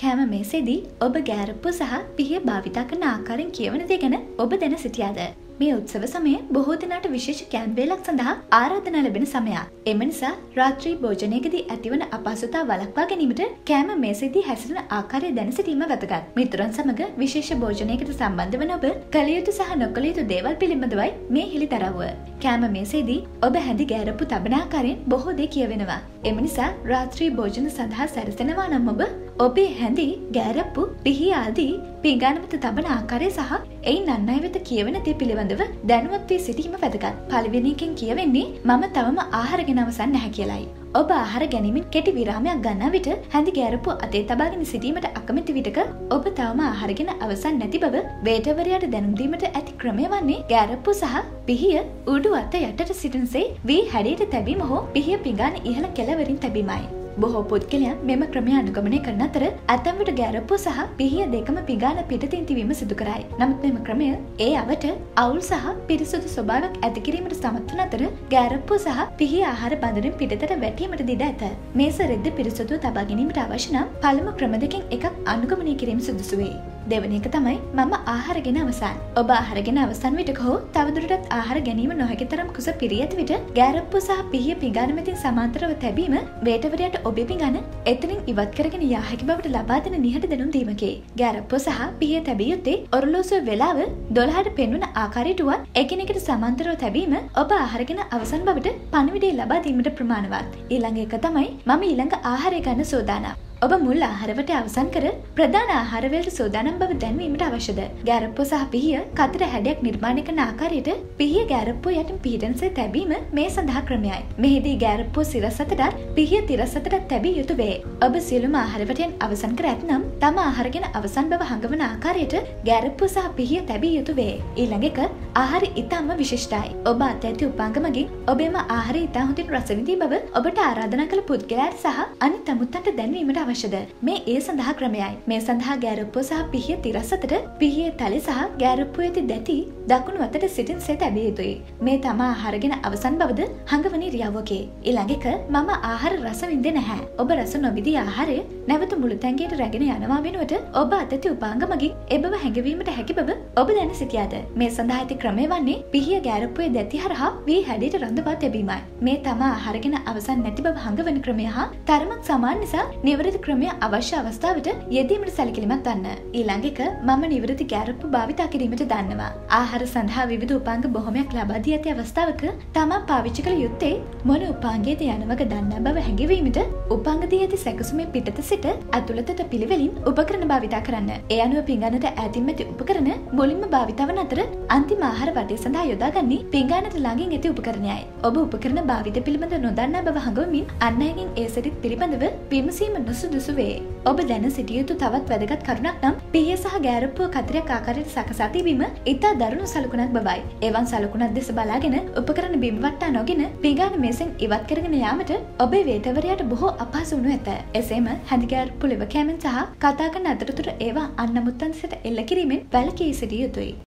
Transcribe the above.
කෑම මේසේදී ඔබ ගෑරප්පු සහ පිහිය භාවිතා කරන ආකාරයෙන් කියවන දේ ගැන ඔබ දැන සිටියාද? මේ උත්සව සමය බොහෝ දෙනාට විශේෂ කැම්පේලක් සඳහා ආරාධනා ලැබෙන සමයක්. එම නිසා රාත්‍රී භෝජනයකදී ඇතිවන අපහසුතා වළක්වා ගැනීමට කෑම මේසේදී හැසිරෙන ආකාරය දැන සිටීම වැදගත්. මිතුරන් සමග විශේෂ භෝජනයකට සම්බන්ධ වන ඔබ කළ යුතු සහ නොකළ යුතු දේවල් පිළිබඳවයි මේ හෙළිදරව්ව. කෑම මේසේදී ඔබ හැඳි ගෑරප්පු තබන ආකාරයෙන් බොහෝ දේ කියවෙනවා. එම නිසා රාත්‍රී භෝජන සඳහා සැරසෙනවා නම් ඔබ ඔබේ හැඳි ගෑරප්පු පිහි ආදී පිගානමත තබන ආකාරය සහ එයින් අන් අය වෙත කියවෙන දේ පිළිබඳව දැනුවත් වී සිටීම වැදගත්. පළවෙනි එකෙන් කියවෙන්නේ මම තවම ආහාර ගෙන අවසන් නැහැ කියලයි. ඔබ ආහාර ගැනීමෙන් කෙටි විරාමයක් ගන්නා විට හැඳි ගෑරපු අතේ තබාගෙන සිටීමට අකමැති විටක ඔබ තවම ආහාරගෙන අවසන් නැති බව වේටවරයාට දැනුම් දීමට ඇති ක්‍රමය වන්නේ ගෑරප්පු සහ පිහිය උඩු අත යටට සිටින්සේ වී හැඩයට තැබීම හෝ පිහිය පිඟාන ඉහළ කෙළවරින් තැබීමයි. බොහෝ පුද්ගලයන් මෙම ක්‍රමය අනුගමනය කරන අතර ඇතැම්විට ගැරප්පු සහ පිහිය දෙකම පිගාන පිටතින් තිවීම සිදු කරයි. නමුත් මෙම ක්‍රමය ඒ අවට අවුල් සහ පිරිසුදු ස්වභාවක් ඇතිකිරීමට සමත්වන අතර ගෑරප්පු සහ පිහි ආහාර බඳරින් පිටතට වැටීමට දිඩ ඇත. මේස රෙද්ද පිරිසුදුව තබා ගැනීමට අවශ්‍ය නම් පළමු ක්‍රම දෙකින් එකක් අනුගමනය කිරීම සුදුසු වේ. දෙවන එක තමයි මම ආහාරගෙන අවසන්. ඔබ ආහාරගෙන අවසන් විටක හෝ තවදුරටත් ආහාර ගැනීම නොහැකි තරම් කුස පිරී ඇති විට ගෑරප්පු සහ පිහිය පිඟාන මතින් සමාන්තරව තැබීම වේටවරයට ඔබේ පිඟාන එතනින් ඉවත් කරගෙන යා හැකි බවට ලබා දෙන නිහඬ දැනුම් දීමකි. ගෑරප්පු සහ පිහිය තැබිය යුත්තේ ඔරලෝසුව වෙලාව 12ට පෙන්වන ආකාරයට වුවත් එකිනෙකට සමාන්තරව තැබීම ඔබ ආහාරගෙන අවසන් බවට පණිවිඩය ලබා දීමට ප්‍රමාණවත්. ඊළඟ එක තමයි මම ඊළඟ ආහාරය ගන්න සූදානම්. ඔබ මුල් ආහාරවට අවසන් කර ප්‍රධාන ආහාරවලට සූදානම් බව දැන්වීමට අවශ්‍යද. ගෑරප්පු සහ පිහිය කතර හැඩයක් නිර්මාණය කරන ආකාරයට පිහිය ගෑරප්පු යටින් පිහිටන්සේ තැබීම මේ සඳහා ක්‍රමයයි. මෙහිදී ගෑරප්පු සිරස් අතටත් පිහිය තිරස් අතටත් තැබිය යුතු වේ. ඔබ සියලුම ආහාරවටයන් අවසන් කර ඇත්නම් තම ආහාරගෙන අවසන් බව හඟවන ආකාරයට ගෑරප්පු සහ පිහිය තැබිය යුතු වේ. ඊළඟ එක ආහාර ඉතාම විශිෂ්ටයි. ඔබ අත ඇති උපාංගමගින් ඔබේම ආහාර ඉතා හොඳින් රසවිඳී බව ඔබට ආරාධනා කළ පුද්ගලයාට සහ අනිත් අමුත්තන්ට දැන්වීමට අවශ්‍යද මේ ඒ සඳහා ක්‍රමයයි. මේ සඳහා ගෑරප්පෝ සහ පිහිය තිරස්සතට පිහිය තලි සහ ගෑරප්පු ඇති දැති දකුණු අතට සිටින් සේ තැබිය යුතුයි. මේ තමා ආහාරගෙන අවසන් බවද හඟවනි රියාවකේ. ඊළඟක මම ආහාර රස විඳ නැහැ. ඔබ රස නොවිදී ආහාරය නැවත මුළුතැන්ගේට රැගෙන යනවා වෙනුවට ඔබ අතති උපාංග මගින් එබව හැඟවීමට හැකි බව ඔබ දැන සිටියාද? මේ සඳහා ඇති ක්‍රමය වන්නේ පිහිය ගෑරප්පුය දැති හරහා වී හැඩයට රඳවා තැබීමයි. මේ තමා ආහාරගෙන අවසන් නැති බව හඟවන ක්‍රමය හා තරමක් සමාන් නිසා නිවැරදි ක්‍රමය අවශ්‍ය අවස්ථාවට යෙදීමට සැලකිලිමත් වන්න. ඊළඟ එක මම නිවැරදි ගැරප්පු භාවිතා කිරීමට දන්නවා. ආහාර සඳහා විවිධ උපාංග බොහොමයක් ලබා දී ඇති අවස්ථාවක තමා පාවිච්චි කළ යුත්තේ මොන උපාංගයේද යනවක දන්නා බව හැඟවීමට උපාංග දී ඇති සැකසුමේ පිටත සිට ඇතුළතට පිළිවෙලින් උපකරණ භාවිතා කරන්න. ඒ අනුව පිඟානට ඈතින් ඇති උපකරණ මුලින්ම භාවිතා වන අතර අන්තිම ආහාර වටේ සඳහා යොදාගන්නේ පිඟානට ළඟින් ඇති උපකරණයයි. ඔබ උපකරණ භාවිත පිළිබඳ නොදන්නා බව හඟවමින් අන් අයගෙන් ඒ සිරිත් පිළිබඳව විමසීම නුසුදුසු වේ. ඔබ දැන සිටියයුතු තවත් වැදගත් කරුණක් නම් පිහිය සහ ගෑරප්පුව කතරයක් ආකාරයට සකසා තිබීම ඉතා දරුණු සලකුණක් බවයි. එවන් සලකුණක් දෙස බලාගෙන උපකරන බිම්වට්ටා නොගෙන පිගාන මේසෙන් ඉවත් කරගෙන යාමට ඔබේ වේටවරයට බොහෝ අපහසුුණු ඇත. එසේම හැදිගෑරප්පු ලෙව කෑමෙන් සහ කතාකන අතරතුර ඒවා අන්නමුත්තන් සිට එල්ල කිරීමෙන් වැලකී සිටිය යුතුයි.